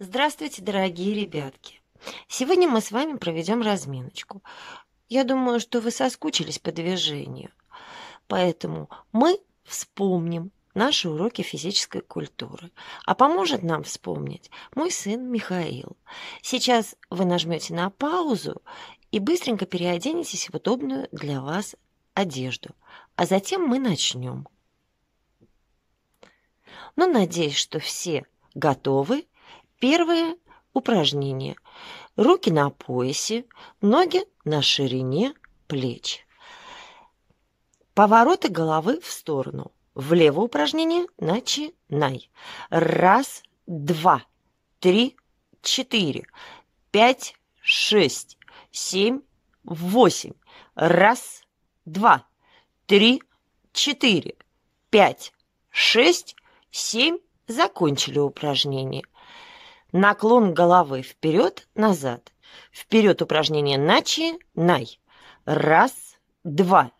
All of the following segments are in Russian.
Здравствуйте, дорогие ребятки! Сегодня мы с вами проведем разминочку. Я думаю, что вы соскучились по движению, поэтому мы вспомним наши уроки физической культуры. А поможет нам вспомнить мой сын Михаил. Сейчас вы нажмете на паузу и быстренько переоденетесь в удобную для вас одежду. А затем мы начнем. Ну, надеюсь, что все готовы Первое упражнение. Руки на поясе, ноги на ширине плеч. Повороты головы в сторону. Влево упражнение начинай. Раз, два, три, четыре, пять, шесть, семь, восемь. Раз, два, три, четыре, пять, шесть, семь. Закончили упражнение. Наклон головы вперед-назад. Вперед упражнение начинай. Раз, два,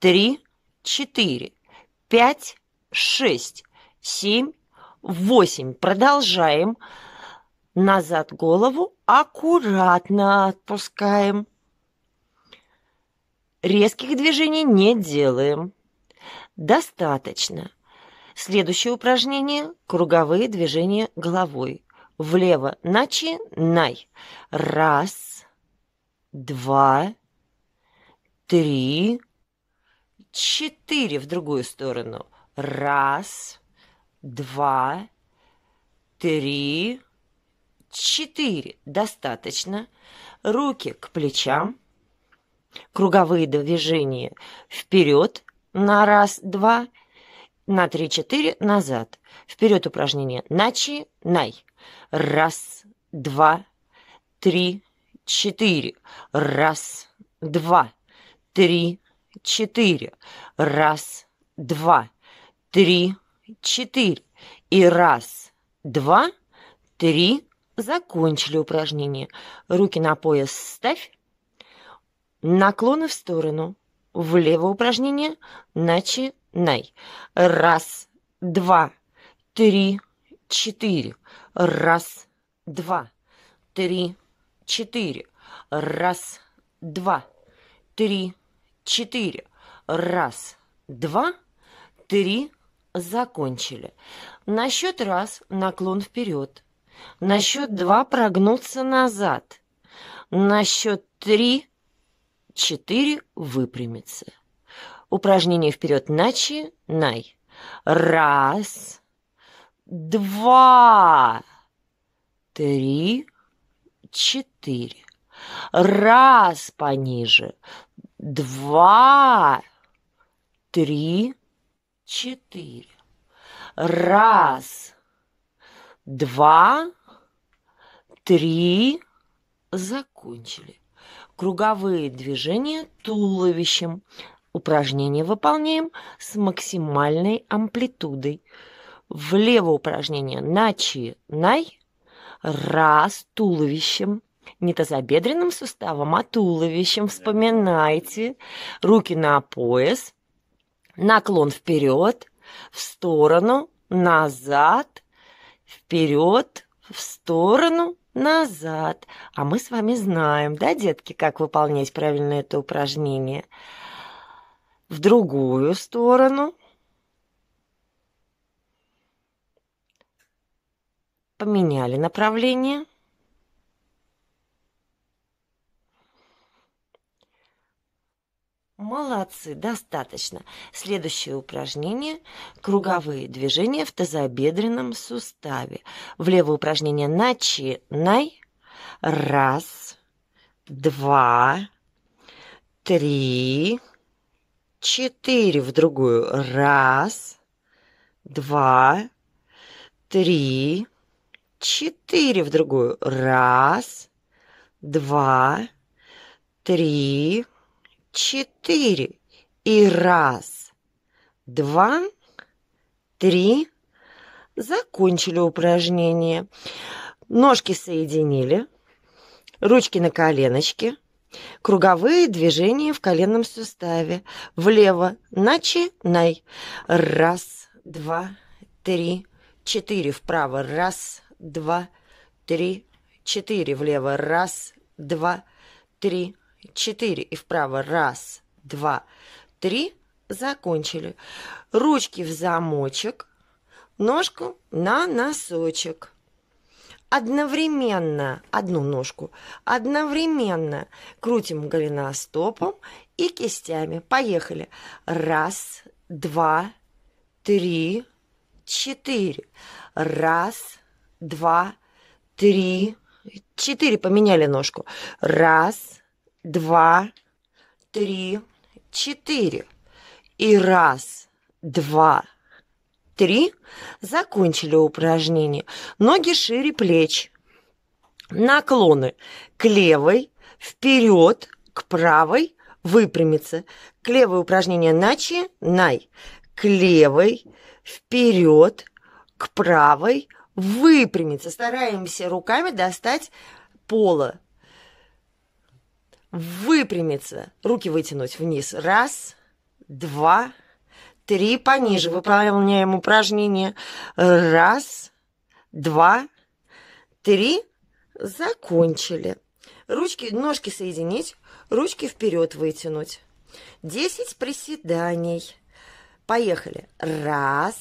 три, четыре, пять, шесть, семь, восемь. Продолжаем. Назад голову аккуратно отпускаем. Резких движений не делаем. Достаточно. Следующее упражнение – круговые движения головой влево. Начинай. Раз, два, три, четыре в другую сторону. Раз, два, три, четыре. Достаточно. Руки к плечам. Круговые движения вперед на раз, два, на три, четыре, назад. Вперед упражнение. Начинай. Раз, два, три, четыре. Раз, два, три, четыре. Раз, два, три, четыре. И раз, два, три. Закончили упражнение. Руки на пояс ставь. Наклоны в сторону. Влево упражнение. Начинай. Раз, два, три, четыре. Раз, два, три, четыре. Раз, два, три, четыре. Раз, два, три. Закончили. На счет раз наклон вперед. На счет два прогнуться назад. На счет три, четыре выпрямиться. Упражнение вперед начинай. Раз, два, три, четыре. Раз пониже. Два, три, четыре. Раз, два, три. Закончили. Круговые движения туловищем. Упражнение выполняем с максимальной амплитудой. Влево упражнение начинай. Раз, туловищем. Не тазобедренным суставом, а туловищем. Вспоминайте. Руки на пояс. Наклон вперед, в сторону, назад, вперед, в сторону, назад. А мы с вами знаем, да, детки, как выполнять правильно это упражнение. В другую сторону – Поменяли направление. Молодцы, достаточно. Следующее упражнение – круговые движения в тазобедренном суставе. Влево упражнение начинай. Раз, два, три, четыре. В другую. Раз, два, три, четыре в другую. Раз, два, три, четыре. И раз, два, три. Закончили упражнение. Ножки соединили. Ручки на коленочке. Круговые движения в коленном суставе. Влево. Начинай. Раз, два, три, четыре. Вправо. Раз, два, три, четыре влево. Раз, два, три, четыре. И вправо. Раз, два, три. Закончили. Ручки в замочек. Ножку на носочек. Одновременно, одну ножку, одновременно крутим голеностопом и кистями. Поехали. Раз, два, три, четыре. Раз, два, три, четыре. Поменяли ножку. Раз, два, три, четыре. И раз, два, три. Закончили упражнение. Ноги шире плеч. Наклоны к левой, вперед, к правой, выпрямиться. К левой упражнение начинай. К левой, вперед, к правой, выпрямиться. Стараемся руками достать пола. Выпрямиться. Руки вытянуть вниз. Раз, два, три. Пониже выполняем упражнение. Раз, два, три. Закончили. Ручки, ножки соединить, ручки вперед вытянуть. Десять приседаний. Поехали. Раз,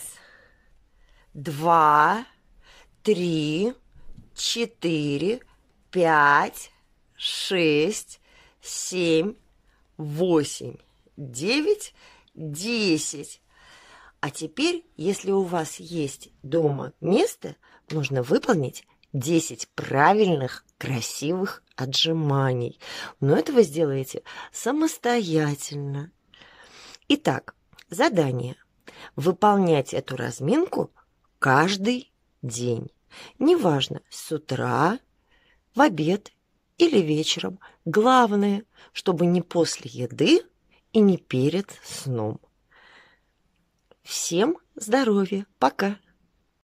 два, три, четыре, пять, шесть, семь, восемь, девять, десять. А теперь, если у вас есть дома место, нужно выполнить 10 правильных, красивых отжиманий. Но это вы сделаете самостоятельно. Итак, задание. Выполнять эту разминку каждый день. Неважно, с утра, в обед или вечером. Главное, чтобы не после еды и не перед сном. Всем здоровья. Пока.